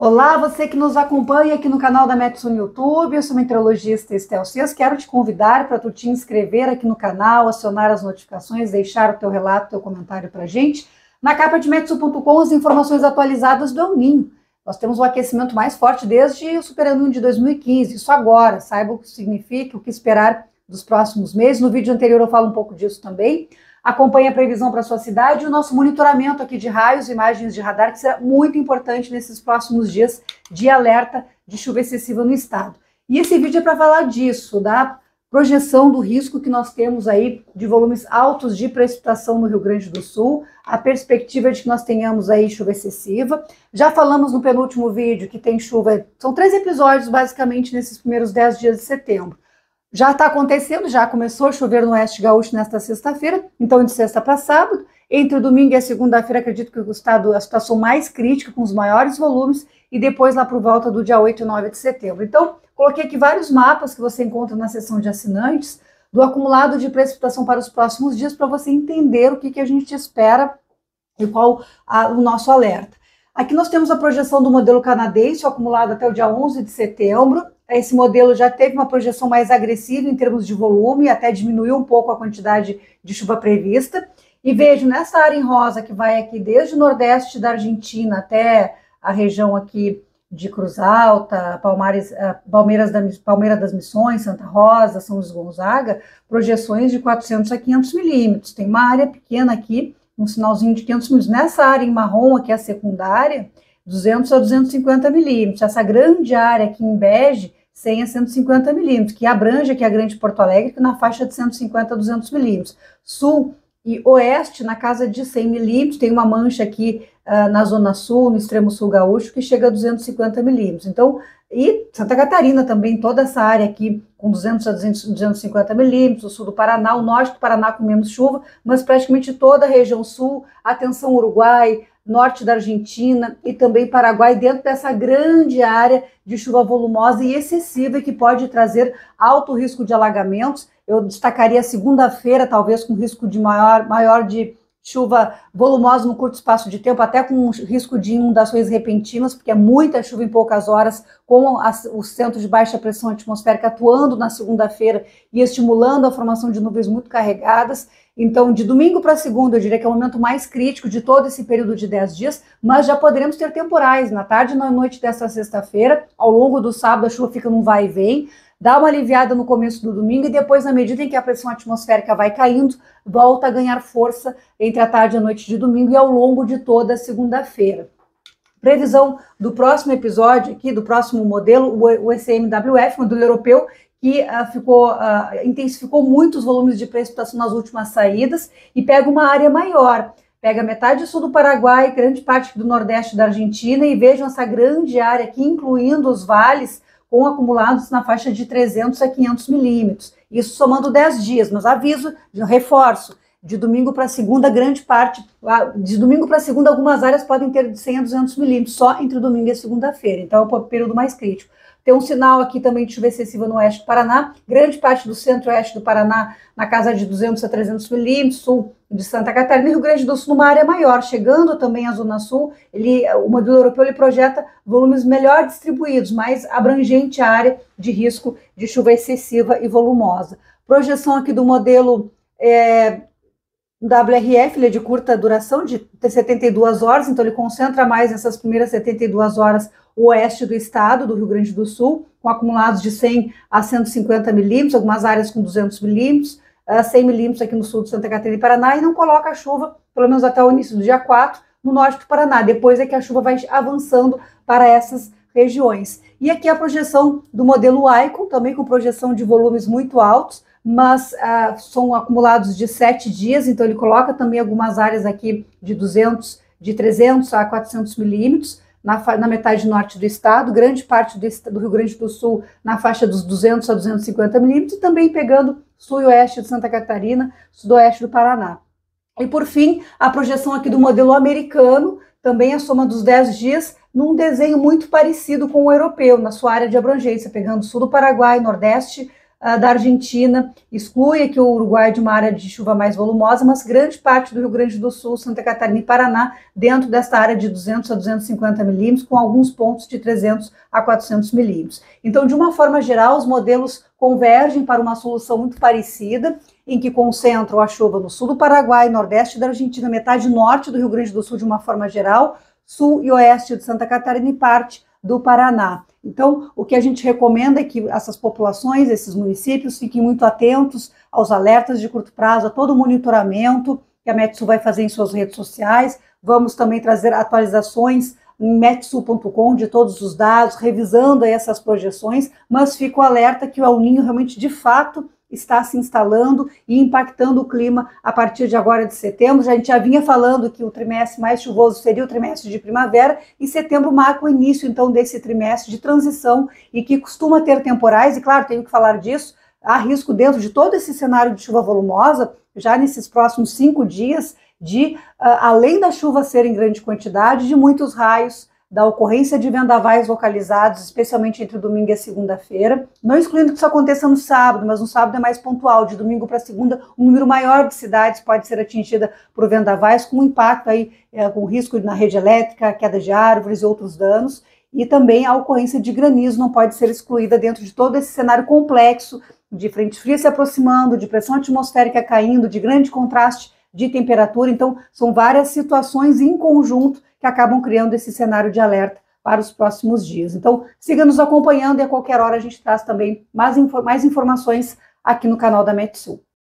Olá, você que nos acompanha aqui no canal da Metsu no YouTube, eu sou a meteorologista Estel Cias, quero te convidar para tu te inscrever aqui no canal, acionar as notificações, deixar o teu relato, teu comentário para gente. Na capa de Metsu.com, as informações atualizadas do El Ninho. Nós temos o aquecimento mais forte desde o Super de 2015, isso agora, saiba o que significa, o que esperar dos próximos meses. No vídeo anterior eu falo um pouco disso também. Acompanhe a previsão para sua cidade e o nosso monitoramento aqui de raios imagens de radar, que será muito importante nesses próximos dias de alerta de chuva excessiva no estado. E esse vídeo é para falar disso, da projeção do risco que nós temos aí de volumes altos de precipitação no Rio Grande do Sul, a perspectiva de que nós tenhamos aí chuva excessiva. Já falamos no penúltimo vídeo que tem chuva, são três episódios basicamente nesses primeiros dez dias de setembro. Já está acontecendo, já começou a chover no Oeste Gaúcho nesta sexta-feira, então de sexta para sábado. Entre o domingo e a segunda-feira, acredito que o estado, a situação mais crítica, com os maiores volumes, e depois lá por volta do dia 8 e 9 de setembro. Então, coloquei aqui vários mapas que você encontra na seção de assinantes do acumulado de precipitação para os próximos dias, para você entender o que, que a gente espera e qual a, o nosso alerta. Aqui nós temos a projeção do modelo canadense, acumulado até o dia 11 de setembro, esse modelo já teve uma projeção mais agressiva em termos de volume, até diminuiu um pouco a quantidade de chuva prevista. E vejo nessa área em rosa que vai aqui desde o nordeste da Argentina até a região aqui de Cruz Alta, Palmares, eh, Palmeiras da, Palmeira das Missões, Santa Rosa, São Luís Gonzaga, projeções de 400 a 500 milímetros. Tem uma área pequena aqui, um sinalzinho de 500 milímetros. Nessa área em marrom, aqui a secundária, 200 a 250 milímetros. Essa grande área aqui em bege 100 a 150 milímetros, que abrange aqui a Grande Porto Alegre, que na faixa de 150 a 200 milímetros. Sul e oeste, na casa de 100 milímetros, tem uma mancha aqui uh, na zona sul, no extremo sul gaúcho, que chega a 250 milímetros. Então, e Santa Catarina também, toda essa área aqui com 200 a 200, 250 milímetros, o sul do Paraná, o norte do Paraná com menos chuva, mas praticamente toda a região sul, atenção Uruguai, norte da Argentina e também Paraguai, dentro dessa grande área de chuva volumosa e excessiva que pode trazer alto risco de alagamentos. Eu destacaria segunda-feira, talvez com risco de maior, maior de chuva volumosa no curto espaço de tempo, até com risco de inundações repentinas, porque é muita chuva em poucas horas, com o centro de baixa pressão atmosférica atuando na segunda-feira e estimulando a formação de nuvens muito carregadas. Então, de domingo para segunda, eu diria que é o momento mais crítico de todo esse período de 10 dias, mas já poderemos ter temporais na tarde e na noite desta sexta-feira. Ao longo do sábado, a chuva fica num vai e vem, dá uma aliviada no começo do domingo e depois, na medida em que a pressão atmosférica vai caindo, volta a ganhar força entre a tarde e a noite de domingo e ao longo de toda a segunda-feira. Previsão do próximo episódio aqui, do próximo modelo, o ECMWF, modelo europeu, que uh, ficou, uh, intensificou muito os volumes de precipitação nas últimas saídas e pega uma área maior. Pega metade sul do Paraguai, grande parte do nordeste da Argentina e vejam essa grande área aqui, incluindo os vales, com acumulados na faixa de 300 a 500 milímetros. Isso somando 10 dias, mas aviso, reforço, de domingo para segunda, grande parte, de domingo para segunda, algumas áreas podem ter de 100 a 200 milímetros, só entre domingo e segunda-feira, então é o período mais crítico. Tem um sinal aqui também de chuva excessiva no oeste do Paraná, grande parte do centro-oeste do Paraná na casa de 200 a 300 milímetros, sul de Santa Catarina e Rio Grande do Sul numa área maior, chegando também à Zona Sul, ele, o modelo europeu ele projeta volumes melhor distribuídos, mais abrangente a área de risco de chuva excessiva e volumosa. Projeção aqui do modelo é, WRF ele é de curta duração, de 72 horas, então ele concentra mais nessas primeiras 72 horas o oeste do estado, do Rio Grande do Sul, com acumulados de 100 a 150 milímetros, algumas áreas com 200 milímetros, 100 milímetros aqui no sul de Santa Catarina e Paraná, e não coloca chuva, pelo menos até o início do dia 4, no norte do Paraná. Depois é que a chuva vai avançando para essas regiões. E aqui a projeção do modelo Icon, também com projeção de volumes muito altos, mas ah, são acumulados de sete dias, então ele coloca também algumas áreas aqui de 200, de 300 a 400 milímetros, na, na, metade norte do estado, grande parte do, do, Rio Grande do Sul na faixa dos 200 a 250 milímetros, e também pegando sul e oeste de Santa Catarina, sudoeste do Paraná. E por fim, a projeção aqui do modelo americano, também a soma dos 10 dias, num desenho muito parecido com o europeu, na sua área de abrangência, pegando sul do Paraguai, nordeste da Argentina, exclui aqui o Uruguai de uma área de chuva mais volumosa, mas grande parte do Rio Grande do Sul, Santa Catarina e Paraná dentro desta área de 200 a 250 milímetros, com alguns pontos de 300 a 400 milímetros. Então, de uma forma geral, os modelos convergem para uma solução muito parecida, em que concentram a chuva no sul do Paraguai, nordeste da Argentina, metade norte do Rio Grande do Sul de uma forma geral, sul e oeste de Santa Catarina e parte do Paraná. Então, o que a gente recomenda é que essas populações, esses municípios, fiquem muito atentos aos alertas de curto prazo, a todo o monitoramento que a Metsu vai fazer em suas redes sociais. Vamos também trazer atualizações em metsul.com de todos os dados, revisando essas projeções, mas fico alerta que o El Ninho realmente, de fato, está se instalando e impactando o clima a partir de agora de setembro. A gente já vinha falando que o trimestre mais chuvoso seria o trimestre de primavera e setembro marca o início então desse trimestre de transição e que costuma ter temporais e claro, tenho que falar disso, há risco dentro de todo esse cenário de chuva volumosa, já nesses próximos cinco dias, de, uh, além da chuva ser em grande quantidade, de muitos raios, da ocorrência de vendavais localizados, especialmente entre domingo e segunda-feira, não excluindo que isso aconteça no sábado, mas no sábado é mais pontual, de domingo para segunda, um número maior de cidades pode ser atingida por vendavais, com impacto aí, é, com risco na rede elétrica, queda de árvores e outros danos, e também a ocorrência de granizo não pode ser excluída dentro de todo esse cenário complexo de frente fria se aproximando, de pressão atmosférica caindo, de grande contraste de temperatura. Então, são várias situações em conjunto que acabam criando esse cenário de alerta para os próximos dias. Então, siga nos acompanhando e a qualquer hora a gente traz também mais, mais informações aqui no canal da Metsul.